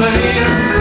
later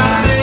María.